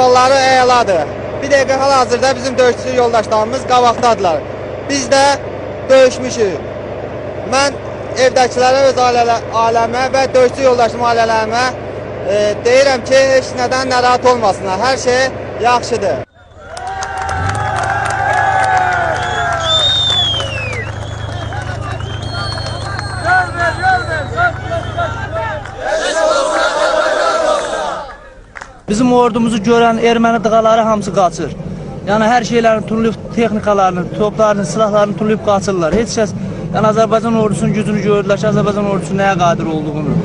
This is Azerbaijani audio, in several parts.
əhvalları əladır. Bir dəqiqə hal-hazırda bizim döyüşçü yoldaşlarımız qabaqdadılar. Biz də döyüşmüşük. Mən evdəkilərə, öz ailələ, ailəmə və döyüşçü yoldaşım ailələrimə e, deyirəm ki, heç nədən narahat olmasınlar. Hər şey yaxşıdır. Bizim ordumuzu görən erməni dığaları hamısı qaçır. Yəni hər şeylərin tunulub texnikalarını, toplarını, silahlarını tunulub qaçırlar. Heç kəs yəni Azərbaycan ordusunun gücünü gördülər ki, Azərbaycan ordusu nəyə qadir olduğunu.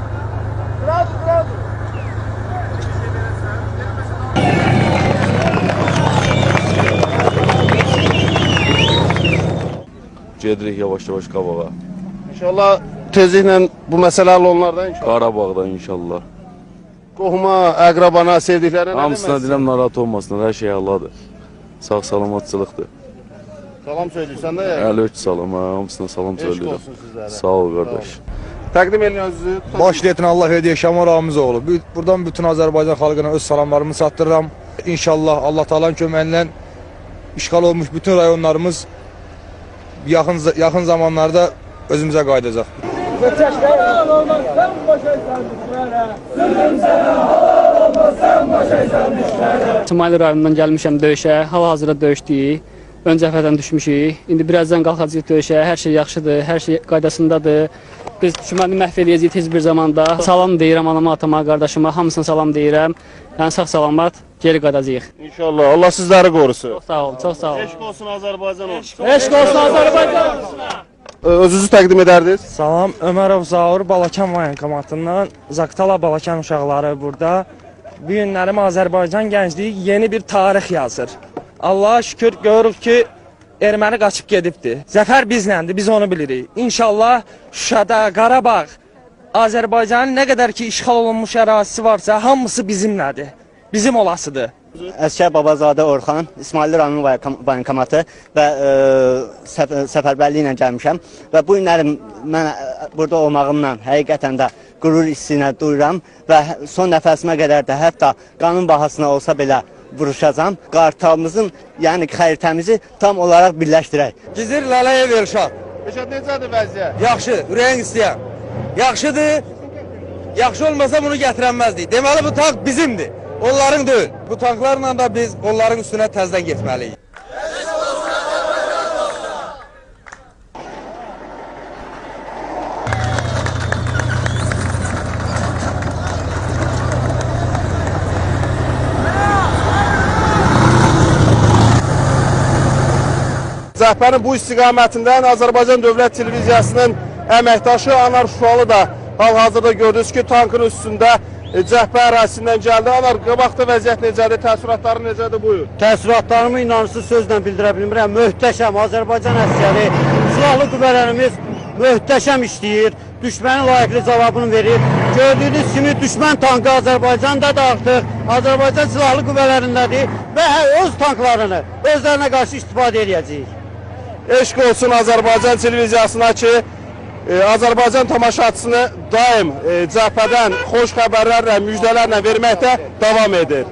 Gedirik yavaş-yavaş qabağa. İnşallah tezliklə bu məsələ həll onlardan inşallah. Qarabağda inşallah. Qohuma, əqrabana, sevdiklərinə nə Hamısına demək diləm narahat olmasınlar, hər şey Allahdır. Sağ salamatçılıqdır. Salam söyləyirsən də ya. Əlök salam, hə, hamısına salam Eşq söyləyirəm. olsun sizlərə. Sağ ol qardaş. Təqdim edin özünüzü. Baş leytenant Allah hediyə Şamil Ramizoğlu. Bu- Buradan bütün Azərbaycan xalqına öz salamlarımı çatdırıram. İnşallah Allah Taala'nın köməyi ilə işğal olmuş bütün rayonlarımız yaxın yaxın zamanlarda özümüzə qayıdacaq. İsmail rayonundan gəlmişəm döyüşə. Hal-hazırda döyüşdük. Ön cəbhədən düşmüşük. İndi birazdan qalxacağıq döyüşə. Hər şey yaxşıdır, hər şey qaydasındadır. Biz düşməni məhv eləyəcəyik tez bir zamanda. Salam deyirəm anama, atama, qardaşıma, hamısına salam deyirəm. Yəni sağ salamat geri qayıdacağıq. İnşallah. Allah sizləri qorusun. Çox sağ olun, çox sağ olun. Eşq olsun Azərbaycan olsun. Eşq olsun Azərbaycan. Özünüzü təqdim edərdiniz. Salam, Ömərov Zaur Balakan voyankomatından Zaqtala Balakan uşaqları burada. Bu günlərim Azərbaycan gəncliyi yeni bir tarix yazır. Allaha şükür görürük ki, erməni qaçıb gedibdi. Zəfər bizləndir, biz onu bilirik. İnşallah Şuşada, Qarabağ, Azərbaycanın nə qədər ki işğal olunmuş ərazisi varsa, hamısı bizimlədir. Bizim olasıdır. Əskər Babazadə Orxan, İsmail rayonu bankomatı və e, səf səfərbərliyi ilə gəlmişəm və bu günləri mən e, burada olmağımla həqiqətən də qürur hissinə duyuram və son nəfəsimə qədər də hətta qanun bahasına olsa belə vuruşacam. Qartalımızın, yəni xəritəmizi tam olaraq birləşdirək. Gizir Lələyev Elşad. Rəşad necədir vəziyyət? Yaxşı, ürəyin istəyən. Yaxşıdır. Yaxşı olmasa bunu gətirənməzdik. Deməli bu tank bizimdir. Onların deyil. Bu tanklarla da biz onların üstünə təzədən getməliyik. Cəhbərin bu istiqamətindən Azərbaycan Dövlət Televiziyasının əməkdaşı Anar Şualı da hal-hazırda gördünüz ki, tankın üstündə cəhbə ərazisindən gəldi. Anar, qabaqda vəziyyət necədir, təəssüratları necədir, buyur. Təəssüratlarımı inanırsız sözlə bildirə bilmirəm. Möhtəşəm Azərbaycan əsgəri, silahlı qüvvələrimiz möhtəşəm işləyir. Düşmənin layiqli cavabını verir. Gördüyünüz kimi düşmən tankı Azərbaycanda da artıq Azərbaycan silahlı qüvvələrindədir və hə, öz tanklarını özlərinə qarşı istifadə edəcəyik. Eşq olsun Azərbaycan televiziyasına ki, e, Azərbaycan tamaşaçısını daim e, cəbhədən xoş xəbərlərlə, müjdələrlə verməkdə davam edir.